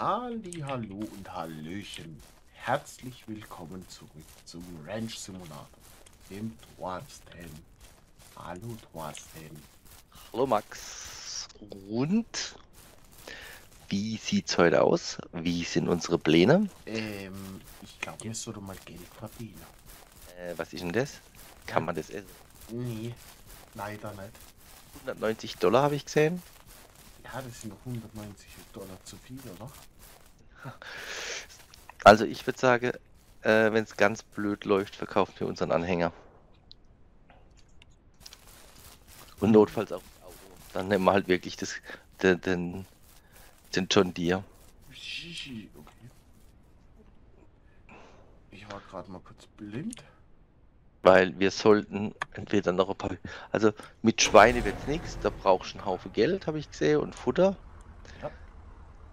Halli, hallo und hallöchen. Herzlich willkommen zurück zum Ranch Simulator, dem Thorsten. Hallo Thorsten. Hallo Max. Und wie sieht's heute aus? Wie sind unsere Pläne? Ähm, ich glaube, mir sollte mal Geld verdienen. Äh, was ist denn das? Kann man das essen? Nee, leider nicht. 190 Dollar habe ich gesehen. Ja, das sind noch 190 Dollar zu viel, oder? Also ich würde sagen, äh, wenn es ganz blöd läuft, verkaufen wir unseren Anhänger. Und notfalls auch ein Auto. Dann nehmen wir halt wirklich das, den, den, den John Deere. Okay. Ich war gerade mal kurz blind. Weil wir sollten entweder noch ein paar. Also mit Schweine wird nichts, da brauchst du einen Haufen Geld, habe ich gesehen, und Futter. Ja.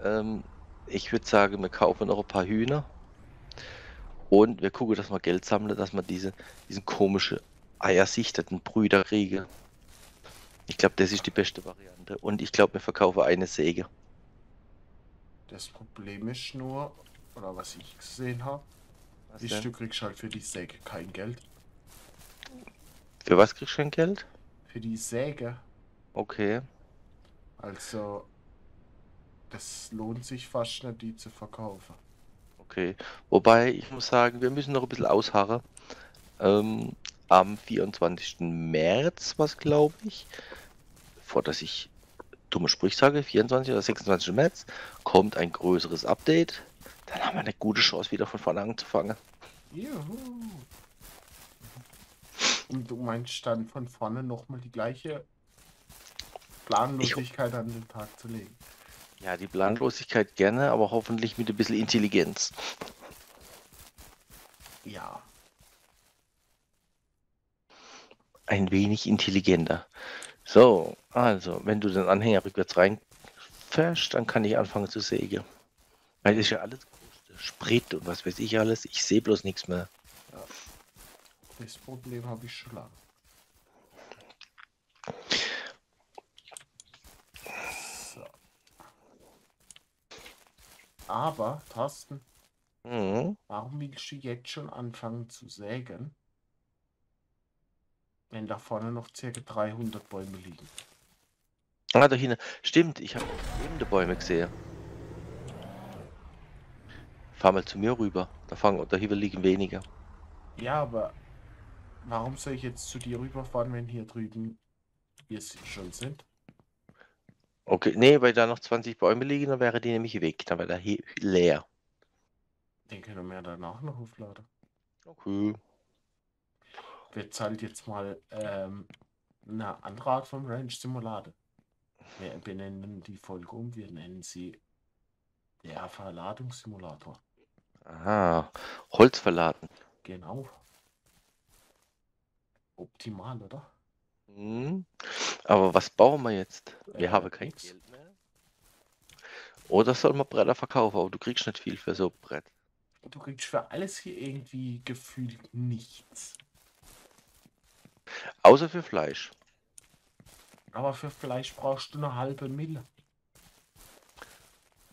Ähm, ich würde sagen, wir kaufen noch ein paar Hühner. Und wir gucken, dass wir Geld sammeln, dass wir diese, diesen komischen eiersichteten Brüder kriegen. Ich glaube, das ist die beste Variante. Und ich glaube, wir verkaufen eine Säge. Das Problem ist nur, oder was ich gesehen habe, ist, denn? du kriegst halt für die Säge kein Geld. Für was kriegst du denn Geld? Für die Säge. Okay. Also, das lohnt sich fast nicht, die zu verkaufen. Okay. Wobei, ich muss sagen, wir müssen noch ein bisschen ausharren. Ähm, am 24. März, was glaube ich, bevor dass ich dumme Sprüche sage, 24 oder 26. März, kommt ein größeres Update. Dann haben wir eine gute Chance, wieder von vorne anzufangen. Juhu. Und du meinst dann von vorne nochmal die gleiche Planlosigkeit an den Tag zu legen. Ja, die Planlosigkeit gerne, aber hoffentlich mit ein bisschen Intelligenz. Ja. Ein wenig intelligenter. So, also, wenn du den Anhänger rückwärts reinfährst, dann kann ich anfangen zu sägen. Weil das ist ja alles groß, Sprit und was weiß ich alles. Ich sehe bloß nichts mehr. Das Problem habe ich schon lange. So. Aber, Thorsten, Mhm. warum willst du jetzt schon anfangen zu sägen, wenn da vorne noch circa 300 Bäume liegen? Ah, da hinten. Stimmt, ich habe lebende Bäume gesehen. Fahr mal zu mir rüber. Da, fangen, da hier liegen weniger. Ja, aber warum soll ich jetzt zu dir rüberfahren, wenn hier drüben wir schon sind? Okay, nee, weil da noch 20 Bäume liegen, dann wäre die nämlich weg. Dann wäre der hier leer. Den können wir danach noch aufladen. Okay. Wir zahlt jetzt mal ähm, eine andere Art von Range Simulator. Wir benennen die Folge um, wir nennen sie der Verladungssimulator. Aha. Holz verladen. Genau. Optimal, oder? Hm. Aber was bauen wir jetzt? Wir Äh, haben kein nix. Geld mehr. Oder soll man Bretter verkaufen? Aber du kriegst nicht viel für so ein Brett. Du kriegst für alles hier irgendwie gefühlt nichts. Außer für Fleisch. Aber für Fleisch brauchst du eine halbe Mille.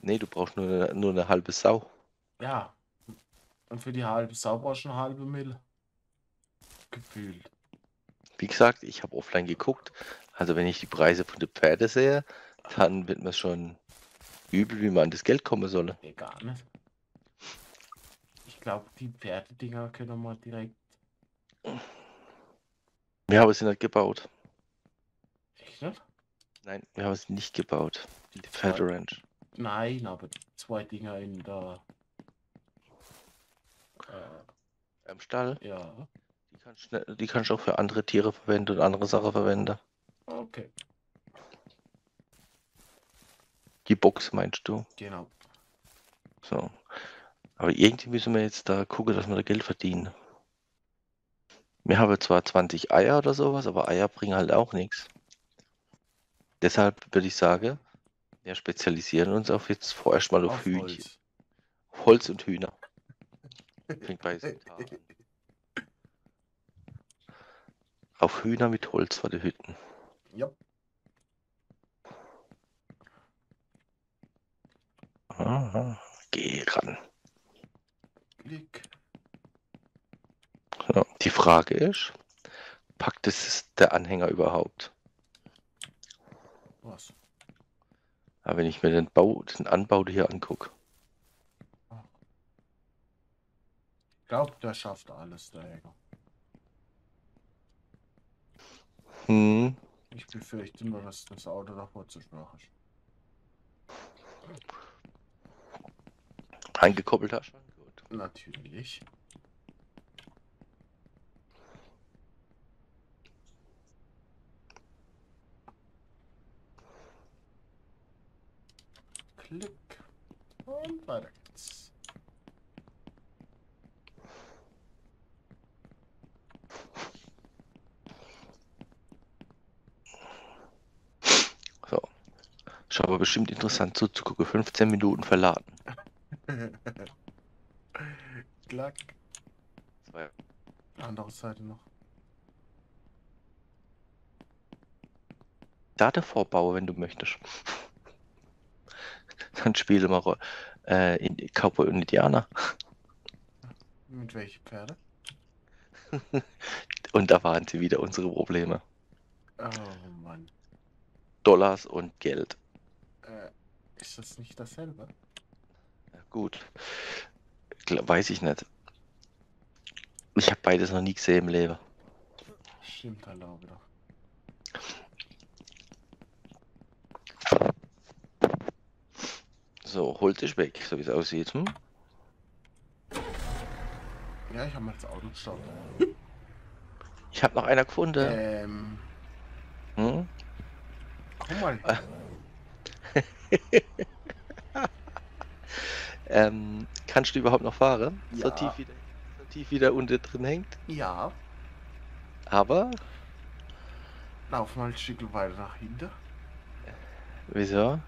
Nee, du brauchst nur eine, nur eine halbe Sau. Ja. Und für die halbe Sau brauchst du eine halbe Mille. Gefühlt. Wie gesagt, ich habe offline geguckt. Also wenn ich die Preise von den Pferden sehe, dann wird mir schon übel, wie man an das Geld kommen soll. Gar nicht. Ich glaube, die Pferdedinger können wir direkt. Wir haben sie nicht gebaut. Echt nicht? Nein, wir haben sie nicht gebaut. Die Pferde Ranch. Nein, aber zwei Dinger in der. Äh, Im Stall. ja. Die kannst, du die kannst du auch für andere Tiere verwenden und andere Sachen verwenden. Okay. Die Box meinst du? Genau. So. Aber irgendwie müssen wir jetzt da gucken, dass wir da Geld verdienen. Wir haben zwar 20 Eier oder sowas, aber Eier bringen halt auch nichts. Deshalb würde ich sagen, wir spezialisieren uns auf jetzt vorerst mal auf, Auf Hühnchen. Holz. Holz und Hühner. Klingt bei. Auf Hühner mit Holz vor den Hütten. Ja. Aha. dran. Klick. Ja, die Frage ist, packt es der Anhänger überhaupt? Was? Aber wenn ich mir den Bau, den Anbau hier angucke. Ich glaube, der schafft alles, der Jäger. Hm, Ich befürchte nur, dass das Auto davor zu schwach ist. eingekoppelt hast? Gut. Natürlich. Klick. Und weiter geht's. So. Aber bestimmt interessant zuzugucken. 15 Minuten verladen. Klack. Zwei. Andere Seite noch. Date vorbaue, wenn du möchtest. Dann spiele mal äh, in Cowboy und Indianer. Mit welchen Pferde? Und da waren sie wieder unsere Probleme. Oh Mann. Dollars und Geld. Äh, ist das nicht dasselbe? Ja, gut. Gla- Weiß ich nicht. Ich habe beides noch nie gesehen im Leben. Stimmt auch wieder. So, holt dich weg, so wie es aussieht. Hm? Ja, ich habe mal das Auto gestartet. Ich habe noch einer gefunden. Ähm, Hm? komm mal. Ähm, kannst du überhaupt noch fahren? So, Ja. tief wie, der, so tief wie der unten drin hängt. Ja, Aber, lauf mal ein Stück weiter nach hinten. wieso?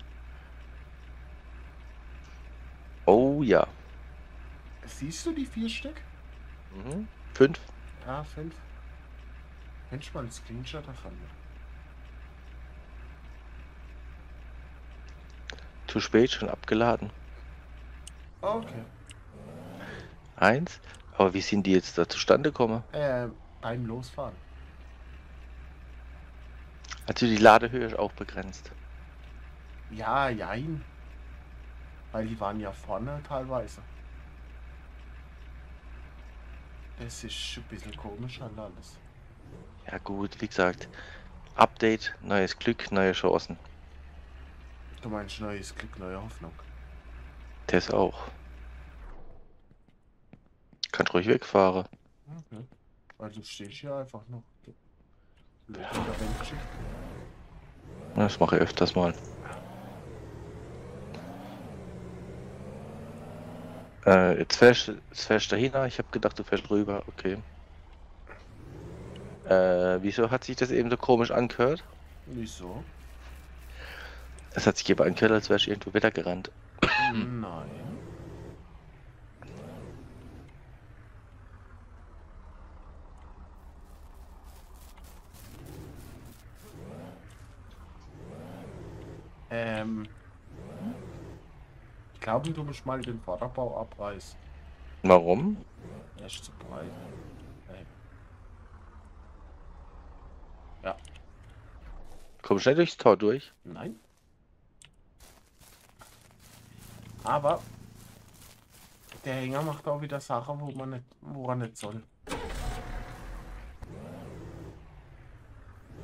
Oh ja. Siehst du die vier Stück? Mhm. Fünf. Ja, fünf. Mensch, mal ein Screenshot davon. Zu spät, schon abgeladen. Okay. Eins. Aber wie sind die jetzt da zustande gekommen? Äh, beim Losfahren. Also die Ladehöhe ist auch begrenzt. Ja, jein. Weil die waren ja vorne teilweise. Es ist ein bisschen komisch halt alles. Ja gut, wie gesagt. Update, neues Glück, neue Chancen. Du meinst neues Glück, neue Hoffnung. Das auch. Kannst ruhig wegfahren. Okay. Weil du stehst hier einfach noch. Weltgeschichte. Das mache ich öfters mal. Äh, jetzt fährst, jetzt fährst du dahin. Ich habe gedacht, du fährst rüber. Okay. Äh, wieso hat sich das eben so komisch angehört? Wieso? Es hat sich eben angehört, als wärst du irgendwo wieder gerannt. Nein. Ähm. Ich glaube, du musst mal den Vorderbau abreißen. Warum? Er ist zu breit. Ähm. Komm schnell durchs Tor durch. Nein. Aber der Hänger macht auch wieder Sachen, wo man nicht, wo er nicht soll.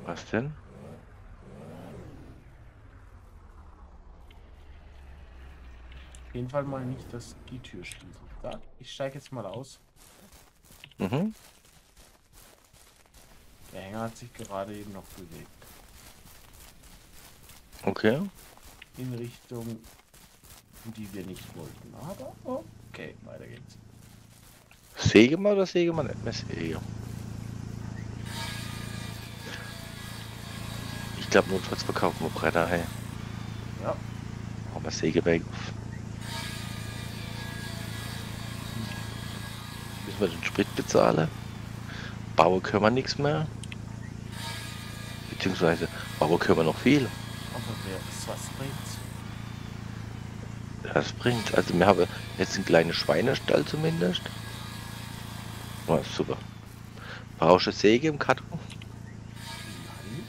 Was denn? Auf jeden Fall mal nicht das, die Tür schließen. Da, ich steige jetzt mal aus. Mhm. Der Hänger hat sich gerade eben noch bewegt. Okay. In Richtung, die wir nicht wollten. Aber okay, weiter geht's. Säge mal oder säge mal nicht mehr Säge? Ich glaube, notfalls verkaufen wir Bretter, hey. Ja, Machen wir Sägewerk auf. Müssen wir den Sprit bezahlen? Bauen können wir nichts mehr. Beziehungsweise bauen können wir noch viel. aber wer ist was bringt's? Das bringt. Also wir haben jetzt einen kleinen Schweinestall zumindest. Oh, super. Brauchst du eine Säge im Karton? Nein.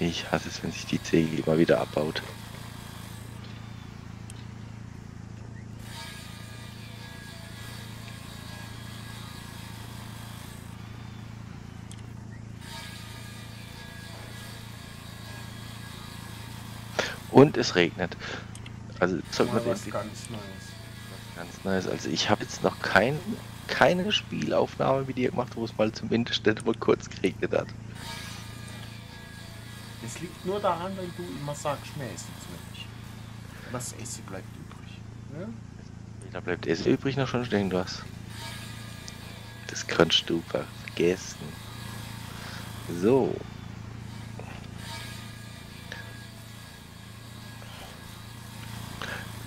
Ich hasse es, wenn sich die Säge immer wieder abbaut. Und es regnet. Also sollte man was ganz Neues. ganz nice. Also ich habe jetzt noch kein, keine Spielaufnahme mit dir gemacht, wo es mal zumindest nicht mal kurz geregnet hat. Es liegt nur daran, wenn du immer sagst, mehr ist jetzt nicht. Das Essen bleibt übrig. Ne? Da bleibt es übrig noch schon irgendwas. Das kannst du vergessen. So.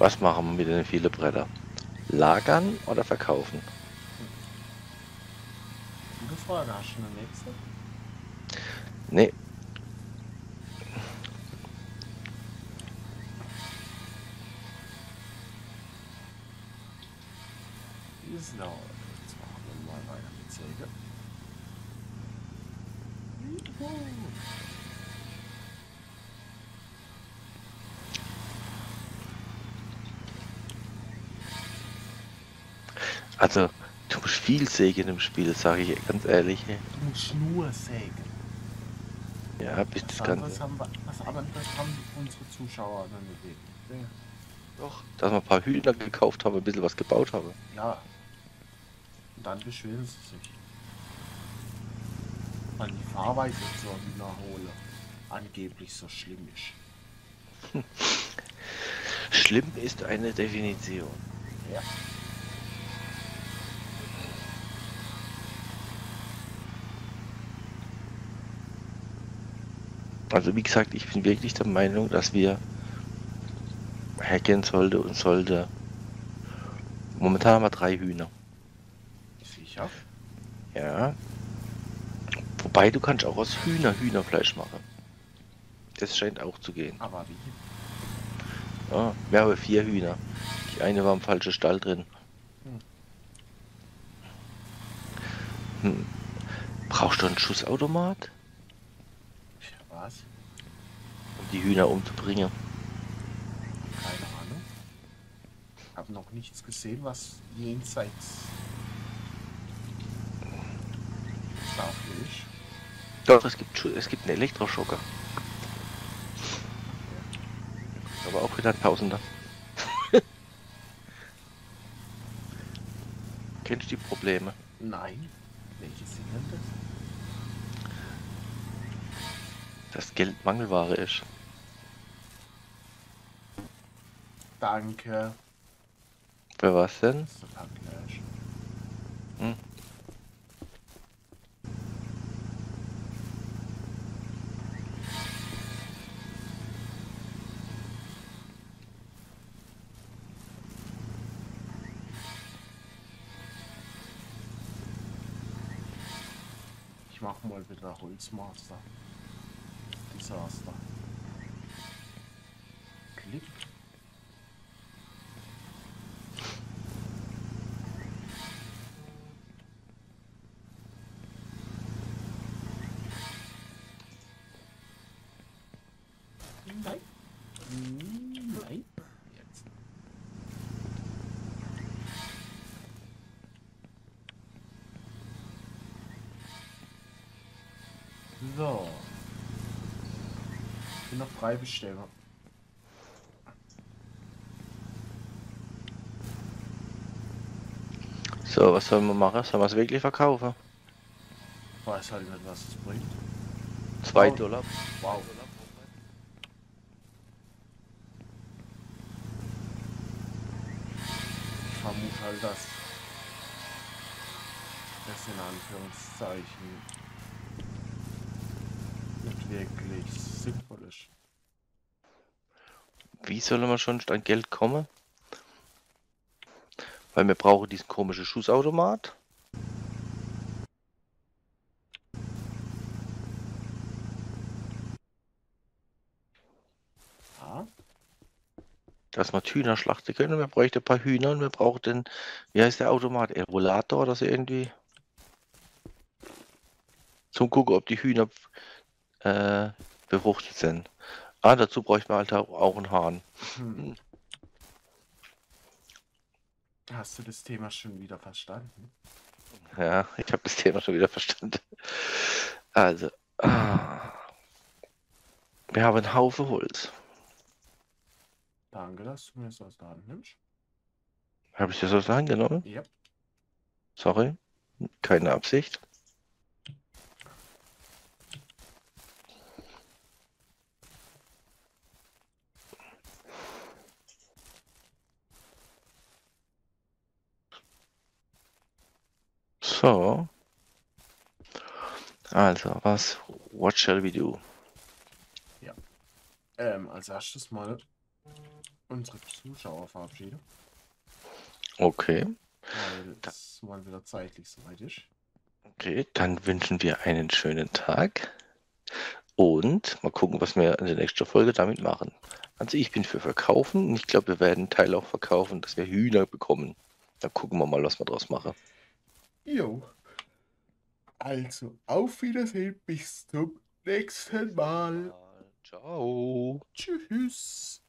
Was machen wir mit den vielen Bretter? Lagern oder verkaufen? Gute Frage, hast du eine nächste? Nee. So, jetzt machen wir mal weiter mit Säge. Juhu. Also, du musst viel sägen im Spiel, sage ich ganz ehrlich. Du musst nur sägen. Ja, bis das Was Ganze. haben, wir, was anderes haben unsere Zuschauer dann nicht wirklich. Doch. Dass wir ein paar Hühner gekauft haben, ein bisschen was gebaut haben. Ja. Und dann beschweren sie sich. Weil die Fahrweise so Hühnerhole angeblich so schlimm ist. Schlimm ist eine Definition. Ja. Also wie gesagt, ich bin wirklich der Meinung, dass wir hacken sollte und sollte. Momentan haben wir drei Hühner. Sicher. Ja. Wobei du kannst auch aus Hühner Hühnerfleisch machen. Das scheint auch zu gehen. Aber wie? Ja, wir haben vier Hühner. Die eine war im falschen Stall drin. Hm. Brauchst du einen Schussautomat, was? um die Hühner umzubringen? Keine Ahnung. Hab noch nichts gesehen, was jenseits dafür ist. Doch, es gibt, es gibt einen Elektroschocker. Aber auch wieder Tausender. Kennst du die Probleme? Nein. Welche sind denn das? Dass Geld Mangelware ist. Danke. Für was denn? Das. Hm. Ich mach mal wieder Holzmaster. Desaster. Klick. Nein. Nein. Jetzt. So. Ich bin noch drei Besteller. So, was sollen wir machen? Sollen wir es wirklich verkaufen? Weiß halt nicht, was es bringt. Zwei Wow. Dollar. Wow. Ich vermute halt, dass das in Anführungszeichen wirklich sinnvoll ist. Wie soll man schon an Geld kommen? Weil wir brauchen diesen komischen Schussautomat. Ja. Dass wir Hühner schlachten können, wir bräuchte ein paar Hühner und wir brauchen den, wie heißt der Automat, Ervolator oder so irgendwie. Zum gucken, ob die Hühner äh, befruchtet sind. Ah, dazu bräuchten wir halt auch einen Hahn. Hm. Hast du das Thema schon wieder verstanden? Ja, ich habe das Thema schon wieder verstanden. Also, ah, wir haben einen Haufen Holz. Danke, dass du mir das aus der Hand nimmst. Habe ich das aus der Hand genommen? Ja. Sorry, keine Absicht. So. Also, was? What shall we do? Ähm, als erstes mal unsere Zuschauer verabschieden, Okay. weil es mal wieder zeitlich soweit ist. Okay, dann wünschen wir einen schönen Tag und mal gucken, was wir in der nächsten Folge damit machen. Also ich bin für Verkaufen und ich glaube, wir werden einen Teil auch verkaufen, dass wir Hühner bekommen. Dann gucken wir mal, was wir draus machen. Jo. Also, auf Wiedersehen, bis zum nächsten Mal. Ciao. Tschüss.